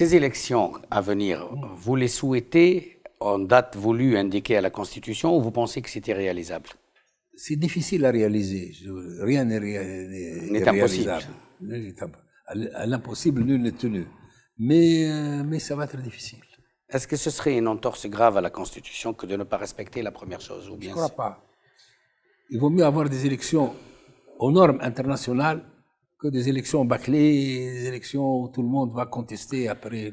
Ces élections à venir, vous les souhaitez en date voulue indiquée à la Constitution ou vous pensez que c'était réalisable? C'est difficile à réaliser. Je- Rien n'est ré- n'est- N'est n'est impossible. réalisable. N'est imp- À l'impossible, nul n'est tenu. Mais, euh, mais ça va être difficile. Est-ce que ce serait une entorse grave à la Constitution que de ne pas respecter la première chose ou Je bien ne crois pas. Il vaut mieux avoir des élections aux normes internationales que des élections bâclées, des élections où tout le monde va contester après